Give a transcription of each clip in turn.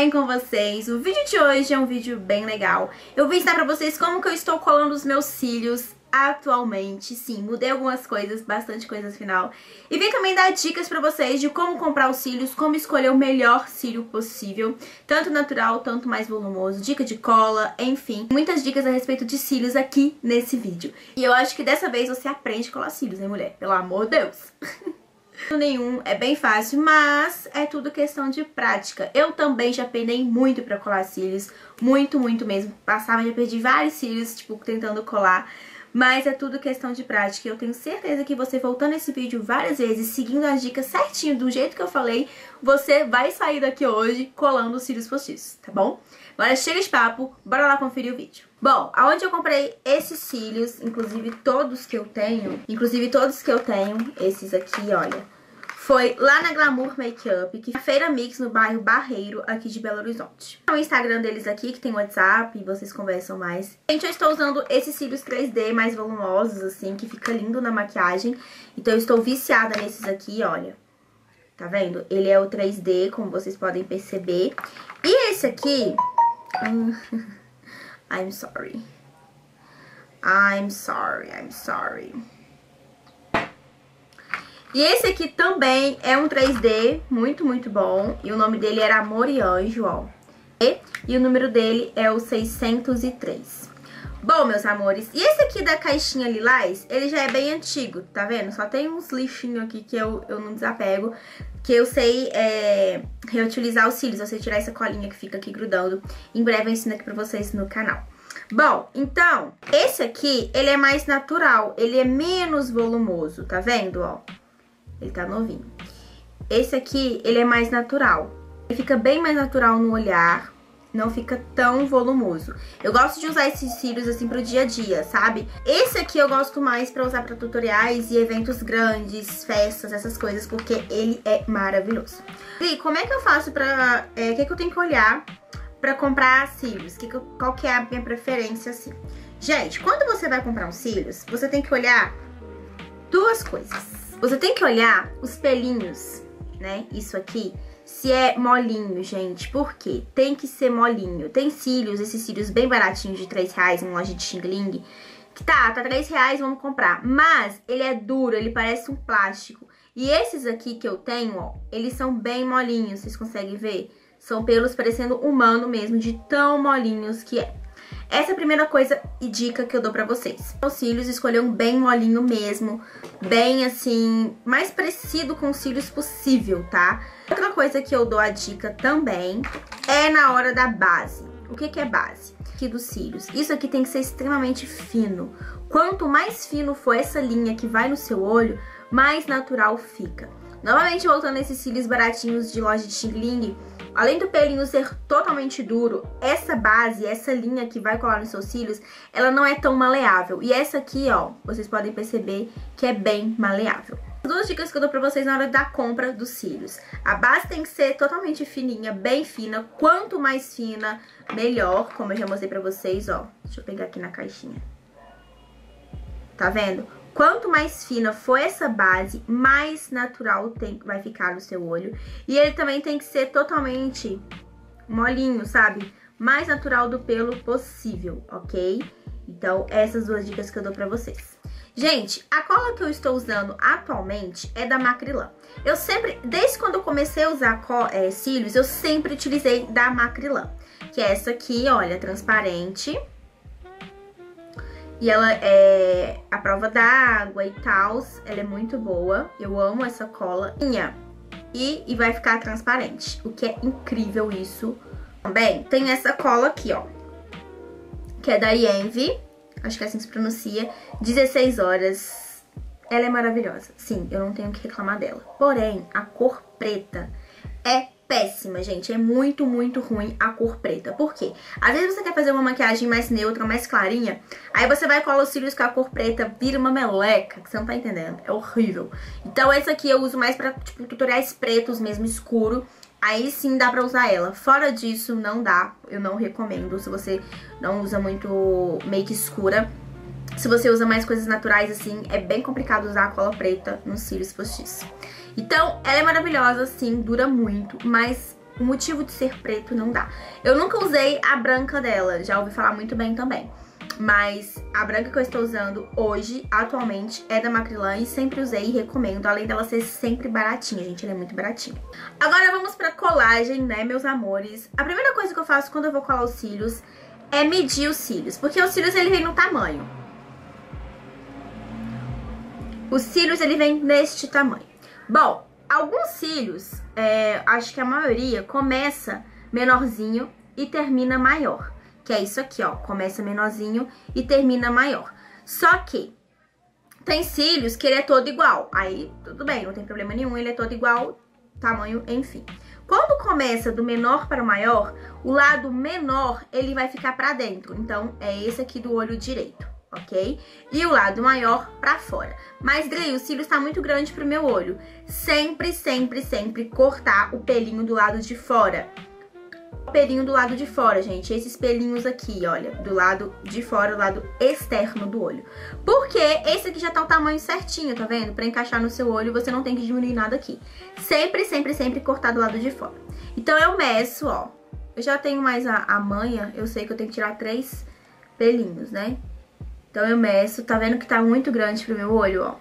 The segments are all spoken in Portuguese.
bem com vocês? O vídeo de hoje é um vídeo bem legal. Eu vim ensinar pra vocês como que eu estou colando os meus cílios atualmente. Sim, mudei algumas coisas, bastante coisas final. E vim também dar dicas pra vocês de como comprar os cílios, como escolher o melhor cílio possível. Tanto natural, tanto mais volumoso, dica de cola, enfim. Muitas dicas a respeito de cílios aqui nesse vídeo. E eu acho que dessa vez você aprende a colar cílios, né mulher? Pelo amor de Deus! nenhum, é bem fácil, mas é tudo questão de prática. Eu também já penei muito pra colar cílios, muito, muito mesmo. Passava, já perdi vários cílios, tipo, tentando colar. Mas é tudo questão de prática. Eu tenho certeza que você voltando esse vídeo várias vezes, seguindo as dicas certinho, do jeito que eu falei, você vai sair daqui hoje colando os cílios postiços, tá bom? Agora chega de papo, bora lá conferir o vídeo. Bom, aonde eu comprei esses cílios, inclusive todos que eu tenho, inclusive todos que eu tenho, esses aqui, olha, foi lá na Glamour Makeup, que é a Feira Mix no bairro Barreiro, aqui de Belo Horizonte. É o Instagram deles aqui, que tem WhatsApp, e vocês conversam mais. Gente, eu estou usando esses cílios 3D mais volumosos, assim, que fica lindo na maquiagem. Então eu estou viciada nesses aqui, olha. Tá vendo? Ele é o 3D, como vocês podem perceber. E esse aqui... I'm sorry. I'm sorry, I'm sorry. E esse aqui também é um 3D muito, muito bom. E o nome dele era Amor e Anjo, ó. E o número dele é o 603. Bom, meus amores, e esse aqui da caixinha lilás, ele já é bem antigo, tá vendo? Só tem uns lixinhos aqui que eu, eu não desapego, que eu sei é, reutilizar os cílios, sei tirar essa colinha que fica aqui grudando. Em breve eu ensino aqui pra vocês no canal. Bom, então, esse aqui, ele é mais natural, ele é menos volumoso, tá vendo, ó? Ele tá novinho. Esse aqui, ele é mais natural. Ele fica bem mais natural no olhar, não fica tão volumoso. Eu gosto de usar esses cílios assim pro dia a dia, sabe? Esse aqui eu gosto mais pra usar pra tutoriais e eventos grandes, festas, essas coisas, porque ele é maravilhoso. E como é que eu faço pra... É, o é, que, que eu tenho que olhar pra comprar cílios? Que que eu, qual que é a minha preferência, assim? Gente, quando você vai comprar uns cílios, você tem que olhar duas coisas. Você tem que olhar os pelinhos, né? Isso aqui, se é molinho, gente. Por quê? Tem que ser molinho. Tem cílios, esses cílios bem baratinhos de 3 reais em loja de xing Que tá, tá 3 reais, vamos comprar. Mas ele é duro, ele parece um plástico. E esses aqui que eu tenho, ó, eles são bem molinhos, vocês conseguem ver? São pelos parecendo humano mesmo, de tão molinhos que é. Essa é a primeira coisa e dica que eu dou pra vocês. Os cílios, escolher um bem molinho mesmo, bem assim, mais parecido com os cílios possível, tá? Outra coisa que eu dou a dica também é na hora da base. O que, que é base? Aqui dos cílios. Isso aqui tem que ser extremamente fino. Quanto mais fino for essa linha que vai no seu olho, mais natural fica. Novamente voltando a esses cílios baratinhos de loja de Xing Além do pelinho ser totalmente duro, essa base, essa linha que vai colar nos seus cílios, ela não é tão maleável. E essa aqui, ó, vocês podem perceber que é bem maleável. Duas dicas que eu dou pra vocês na hora da compra dos cílios. A base tem que ser totalmente fininha, bem fina. Quanto mais fina, melhor, como eu já mostrei pra vocês, ó. Deixa eu pegar aqui na caixinha. Tá vendo? Quanto mais fina for essa base, mais natural tem, vai ficar no seu olho. E ele também tem que ser totalmente molinho, sabe? Mais natural do pelo possível, ok? Então, essas duas dicas que eu dou pra vocês. Gente, a cola que eu estou usando atualmente é da Macrylan. Eu sempre, desde quando eu comecei a usar é, cílios, eu sempre utilizei da Macrylan. Que é essa aqui, olha, transparente e ela é a prova d'água e tal. Ela é muito boa. Eu amo essa cola. E, e vai ficar transparente. O que é incrível isso. Também tem essa cola aqui, ó. Que é da Envy. Acho que é assim que se pronuncia. 16 horas. Ela é maravilhosa. Sim, eu não tenho que reclamar dela. Porém, a cor preta é péssima, gente. É muito, muito ruim a cor preta. Por quê? Às vezes você quer fazer uma maquiagem mais neutra, mais clarinha, aí você vai colar os cílios com a cor preta, vira uma meleca, que você não tá entendendo. É horrível. Então essa aqui eu uso mais pra, tipo, tutoriais pretos mesmo, escuro. Aí sim dá pra usar ela. Fora disso, não dá. Eu não recomendo. Se você não usa muito make escura. Se você usa mais coisas naturais, assim, é bem complicado usar a cola preta nos cílios postiços. Então, ela é maravilhosa, sim, dura muito, mas o motivo de ser preto não dá. Eu nunca usei a branca dela, já ouvi falar muito bem também. Mas a branca que eu estou usando hoje, atualmente, é da Macrylan e sempre usei e recomendo, além dela ser sempre baratinha, gente, ela é muito baratinha. Agora vamos pra colagem, né, meus amores. A primeira coisa que eu faço quando eu vou colar os cílios é medir os cílios, porque os cílios ele vem no tamanho. Os cílios ele vem neste tamanho. Bom, alguns cílios, é, acho que a maioria, começa menorzinho e termina maior que é isso aqui, ó. Começa menorzinho e termina maior. Só que tem cílios que ele é todo igual. Aí, tudo bem, não tem problema nenhum, ele é todo igual, tamanho, enfim. Quando começa do menor para o maior, o lado menor, ele vai ficar para dentro. Então, é esse aqui do olho direito, ok? E o lado maior para fora. Mas, Drey, o cílio está muito grande pro meu olho. Sempre, sempre, sempre cortar o pelinho do lado de fora pelinho do lado de fora, gente. Esses pelinhos aqui, olha, do lado de fora, do lado externo do olho. Porque esse aqui já tá o tamanho certinho, tá vendo? Pra encaixar no seu olho, você não tem que diminuir nada aqui. Sempre, sempre, sempre cortar do lado de fora. Então eu meço, ó. Eu já tenho mais a, a manha, eu sei que eu tenho que tirar três pelinhos, né? Então eu meço, tá vendo que tá muito grande pro meu olho, ó.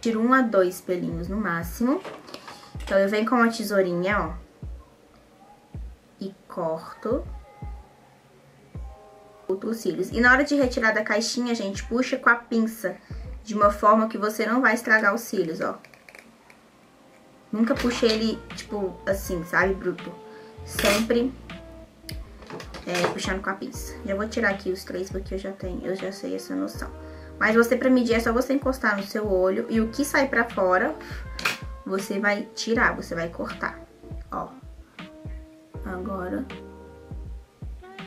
Tiro um a dois pelinhos no máximo. Então eu venho com uma tesourinha, ó e corto os cílios. E na hora de retirar da caixinha, gente, puxa com a pinça, de uma forma que você não vai estragar os cílios, ó. Nunca puxei ele, tipo, assim, sabe, bruto. Sempre é, puxando com a pinça. Já vou tirar aqui os três, porque eu já tenho, eu já sei essa noção. Mas você, pra medir, é só você encostar no seu olho e o que sai pra fora, você vai tirar, você vai cortar, ó. Agora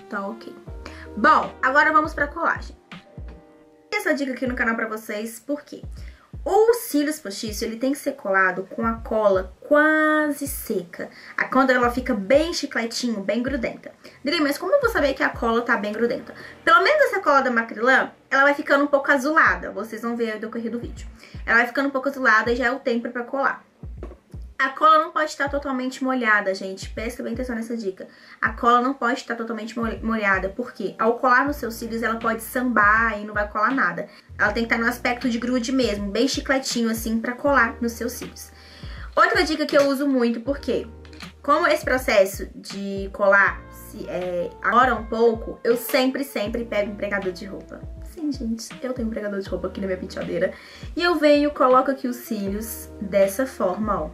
tá ok. Bom, agora vamos pra colagem. Essa dica aqui no canal pra vocês, por quê? O cílios postiço, ele tem que ser colado com a cola quase seca. A quando ela fica bem chicletinho, bem grudenta. Dri, mas como eu vou saber que a cola tá bem grudenta? Pelo menos essa cola da Macrylan, ela vai ficando um pouco azulada. Vocês vão ver do correr do vídeo. Ela vai ficando um pouco azulada e já é o tempo pra colar. A cola não pode estar totalmente molhada, gente. Presta bem atenção nessa dica. A cola não pode estar totalmente molhada, porque ao colar nos seus cílios, ela pode sambar e não vai colar nada. Ela tem que estar no aspecto de grude mesmo, bem chicletinho assim, pra colar nos seus cílios. Outra dica que eu uso muito, porque como esse processo de colar se, é, agora um pouco, eu sempre, sempre pego um pregador de roupa. Sim, gente, eu tenho um pregador de roupa aqui na minha penteadeira. E eu venho, coloco aqui os cílios dessa forma, ó.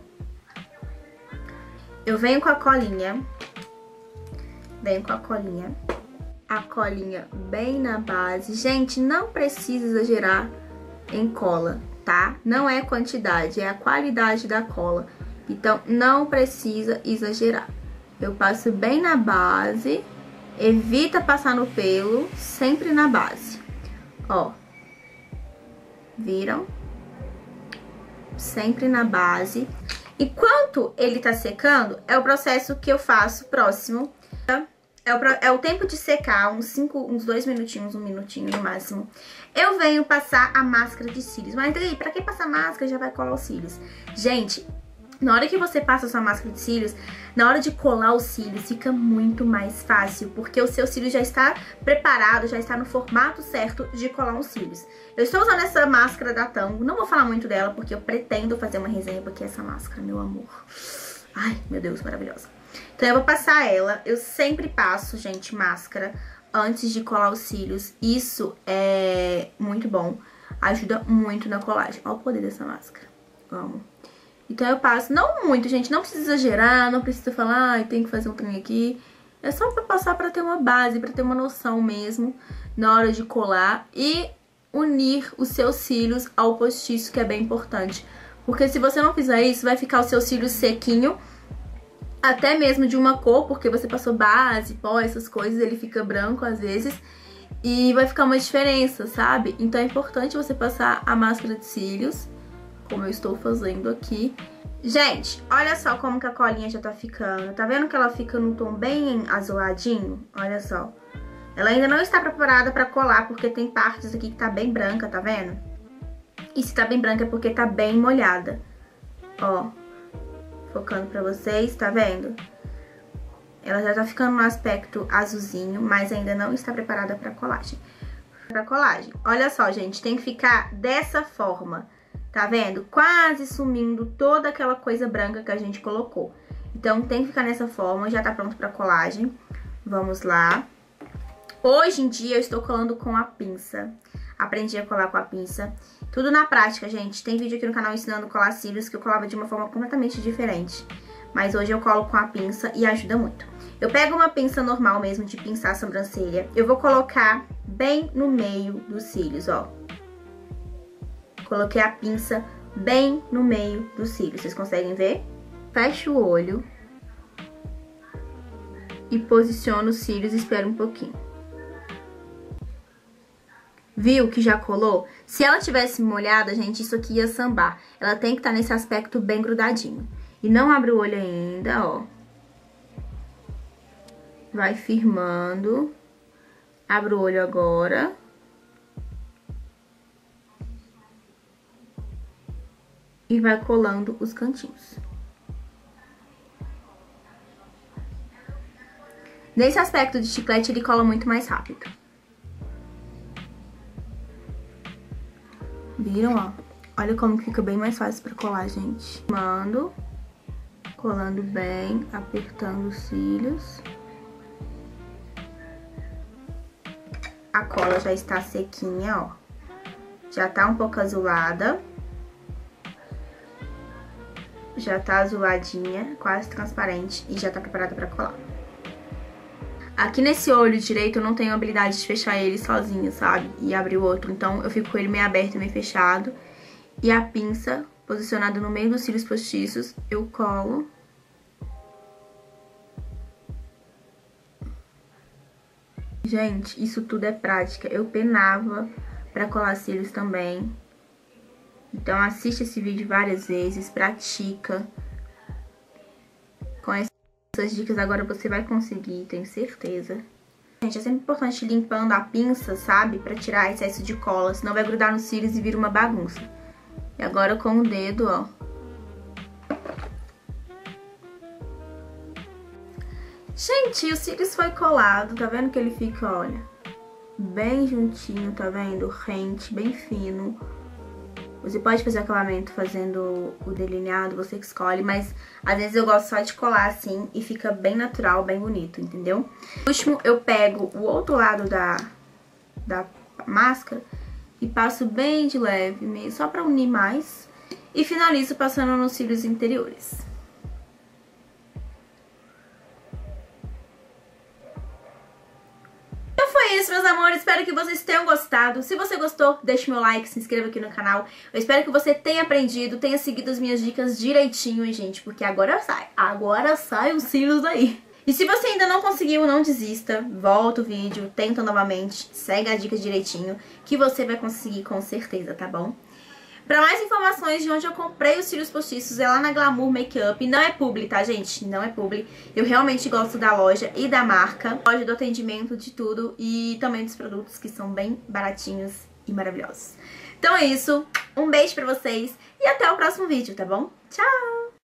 Eu venho com a colinha, venho com a colinha, a colinha bem na base. Gente, não precisa exagerar em cola, tá? Não é quantidade, é a qualidade da cola. Então, não precisa exagerar. Eu passo bem na base, evita passar no pelo, sempre na base. Ó, viram? Sempre na base. Enquanto ele tá secando, é o processo que eu faço próximo. É o, é o tempo de secar, uns, cinco, uns dois minutinhos, um minutinho no máximo. Eu venho passar a máscara de cílios. Mas aí, pra que passar máscara já vai colar os cílios? Gente, na hora que você passa sua máscara de cílios, na hora de colar os cílios, fica muito mais fácil, porque o seu cílio já está preparado, já está no formato certo de colar os cílios. Eu estou usando essa máscara da Tango, não vou falar muito dela, porque eu pretendo fazer uma resenha, porque essa máscara, meu amor... Ai, meu Deus, maravilhosa. Então eu vou passar ela, eu sempre passo, gente, máscara antes de colar os cílios. Isso é muito bom, ajuda muito na colagem. Olha o poder dessa máscara, vamos. Então eu passo, não muito, gente, não precisa exagerar, não precisa falar, ai, tem que fazer um trem aqui. É só pra passar pra ter uma base, pra ter uma noção mesmo na hora de colar e unir os seus cílios ao postiço, que é bem importante. Porque se você não fizer isso, vai ficar o seu cílio sequinho, até mesmo de uma cor, porque você passou base, pó, essas coisas, ele fica branco às vezes. E vai ficar uma diferença, sabe? Então é importante você passar a máscara de cílios como eu estou fazendo aqui. Gente, olha só como que a colinha já tá ficando. Tá vendo que ela fica num tom bem azuladinho? Olha só. Ela ainda não está preparada pra colar, porque tem partes aqui que tá bem branca, tá vendo? E se tá bem branca é porque tá bem molhada. Ó. focando pra vocês, tá vendo? Ela já tá ficando no aspecto azulzinho, mas ainda não está preparada pra colagem. Pra colagem. Olha só, gente, tem que ficar dessa forma, tá vendo? Quase sumindo toda aquela coisa branca que a gente colocou. Então, tem que ficar nessa forma, já tá pronto pra colagem. Vamos lá. Hoje em dia, eu estou colando com a pinça. Aprendi a colar com a pinça. Tudo na prática, gente. Tem vídeo aqui no canal ensinando a colar cílios que eu colava de uma forma completamente diferente. Mas hoje eu colo com a pinça e ajuda muito. Eu pego uma pinça normal mesmo, de pinçar a sobrancelha. Eu vou colocar bem no meio dos cílios, ó. Coloquei a pinça bem no meio dos cílios. Vocês conseguem ver? Fecho o olho. E posiciono os cílios e espero um pouquinho. Viu que já colou? Se ela tivesse molhada, gente, isso aqui ia sambar. Ela tem que estar tá nesse aspecto bem grudadinho. E não abre o olho ainda, ó. Vai firmando. Abre o olho agora. E vai colando os cantinhos. Nesse aspecto de chiclete, ele cola muito mais rápido. Viram, ó? Olha como fica bem mais fácil pra colar, gente. Mando, colando bem, apertando os cílios. A cola já está sequinha, ó. Já tá um pouco azulada. Já tá azuladinha, quase transparente e já tá preparada pra colar. Aqui nesse olho direito eu não tenho habilidade de fechar ele sozinho, sabe? E abrir o outro. Então eu fico com ele meio aberto, meio fechado. E a pinça posicionada no meio dos cílios postiços, eu colo. Gente, isso tudo é prática. Eu penava pra colar cílios também. Então assiste esse vídeo várias vezes, pratica. Com essas dicas agora você vai conseguir, tenho certeza. Gente, é sempre importante limpando a pinça, sabe? Pra tirar excesso de cola, senão vai grudar nos cílios e vira uma bagunça. E agora com o dedo, ó. Gente, o cílios foi colado, tá vendo que ele fica, olha, bem juntinho, tá vendo? Rente, bem fino. Você pode fazer acabamento fazendo o delineado, você que escolhe, mas às vezes eu gosto só de colar assim e fica bem natural, bem bonito, entendeu? Por último, eu pego o outro lado da, da máscara e passo bem de leve, meio só pra unir mais. E finalizo passando nos cílios interiores. Espero que vocês tenham gostado. Se você gostou, deixe meu like, se inscreva aqui no canal. Eu espero que você tenha aprendido, tenha seguido as minhas dicas direitinho, gente, porque agora sai. Agora sai os cílios daí. E se você ainda não conseguiu, não desista. Volta o vídeo, tenta novamente, segue as dicas direitinho, que você vai conseguir com certeza, tá bom? Pra mais informações de onde eu comprei os cílios postiços é lá na Glamour Makeup. Não é publi, tá, gente? Não é publi. Eu realmente gosto da loja e da marca. Loja do atendimento, de tudo. E também dos produtos que são bem baratinhos e maravilhosos. Então é isso. Um beijo pra vocês e até o próximo vídeo, tá bom? Tchau!